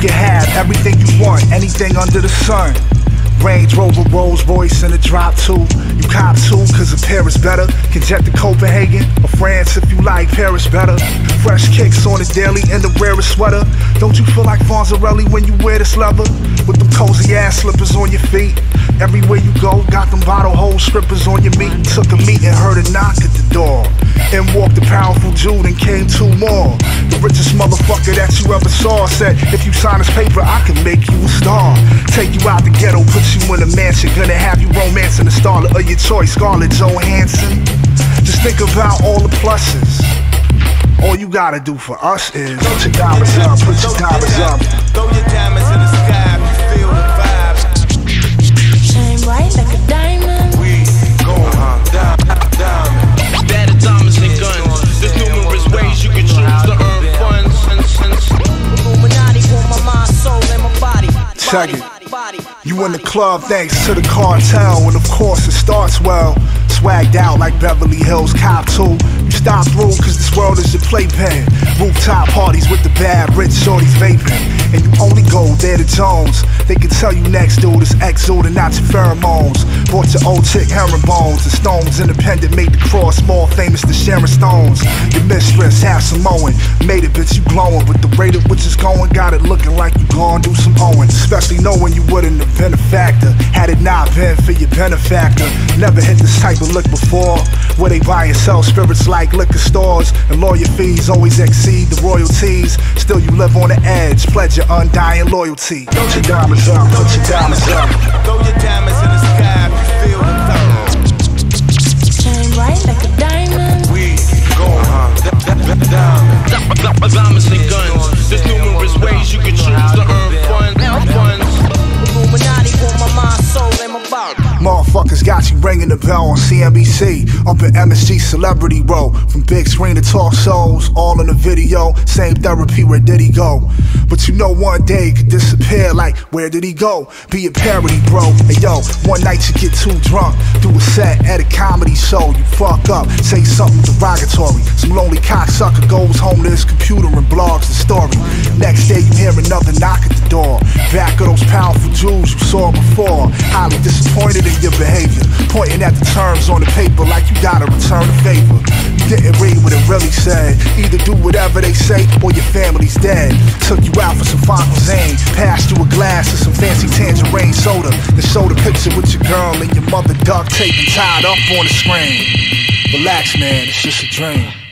can have everything you want, anything under the sun. Range Rover, Rolls Royce, and a drop two. You cop two, cause a Paris better. Can jet to Copenhagen or France if you like Paris better. Fresh kicks on the daily in the rarest sweater. Don't you feel like Fonzarelli when you wear this leather? With them cozy ass slippers on your feet. Everywhere you go, got them bottle hole strippers on your meat. Took a meet and heard a knock at the door. Powerful Jude and came two more. The richest motherfucker that you ever saw said, if you sign this paper, I can make you a star. Take you out the ghetto, put you in a mansion. Gonna have you romancing the starlet of your choice, Scarlett Johansson. Just think about all the pluses. All you gotta do for us is put your diamonds up, put your diamonds up. Throw your diamonds in the sky Check it. You in the club thanks to the cartel, and of course it starts well. Swagged out like Beverly Hills Cop 2. You stop through cause this world is your playpen. Rooftop parties with the bad rich shorties vaping. And you only go there to Jones. They can tell you next dude exude and not your pheromones. Bought your old chick herringbone The Stones Independent made the cross more famous than Sharon Stones. Your mistress half Samoan. Made it bitch you glowing. But the rate at which it's going got it looking like you gon' do some Owen. Especially knowing you wouldn't have been a factor. Had it not been for your benefactor. Never hit this type of look before. Where they buy and sell spirits like liquor stores. And lawyer fees always exceed the royalties. Still you live on the edge. Pledge your undying loyalty. Put your diamonds up, put your diamonds up. Throw your diamonds in the sky if you feel the vibes. Shine bright like a diamond. We going diamond. Diamonds and guns. There's numerous ways you can choose to earn Got you ringing the bell on CNBC. Up in MSG Celebrity Row. From big screen to talk shows, all in the video. Same therapy, where did he go? But you know one day he could disappear like, where did he go? Be a parody, bro. Hey yo, one night you get too drunk. Do a set at a comedy show. You fuck up, say something derogatory. Some lonely cocksucker goes home to his computer and blogs the story. Next day you hear another knock at the door. Back of those powerful Jews you saw before. Highly disappointed in your behavior. Pointing at the terms on the paper like you gotta return the favor. You didn't read what it really said. Either do whatever they say or your family's dead. Took you out for some fine cuisine. Passed you a glass of some fancy tangerine soda. Then showed a picture with your girl and your mother duct tape and tied up on the screen. Relax, man, it's just a dream.